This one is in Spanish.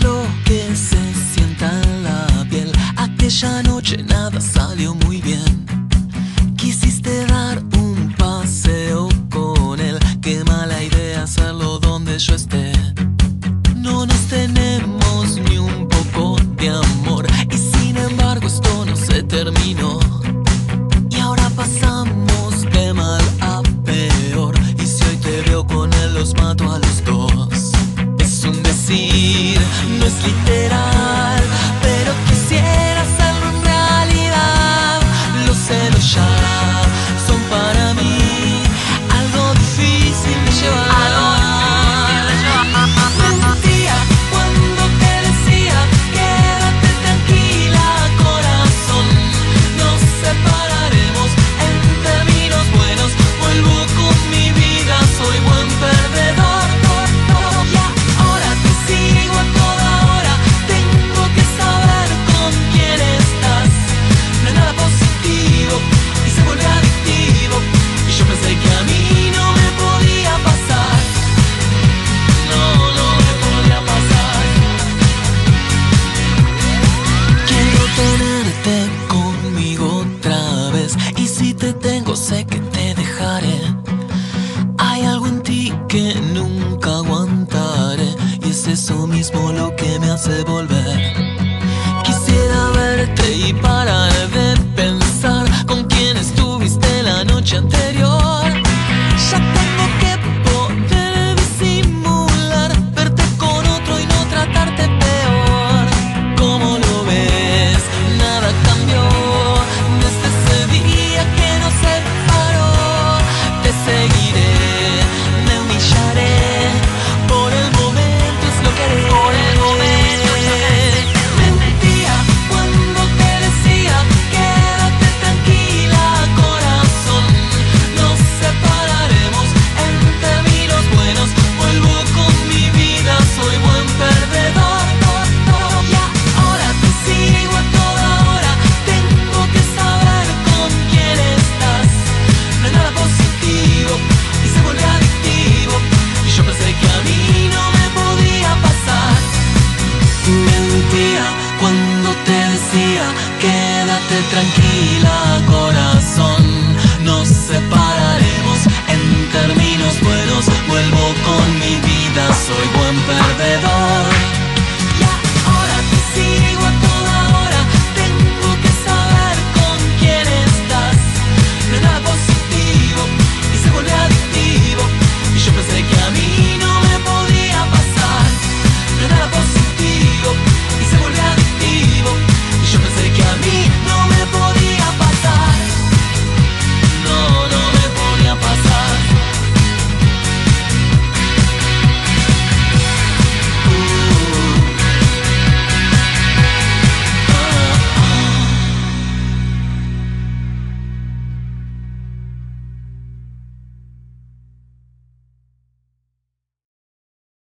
lo que se sienta en la piel. Aquella noche nada salió muy bien. Quisiste dar un paseo con él. Qué mala idea hacerlo donde yo esté. hace volver. Quédate tranquila, corazón, nos separaremos en términos buenos, vuelvo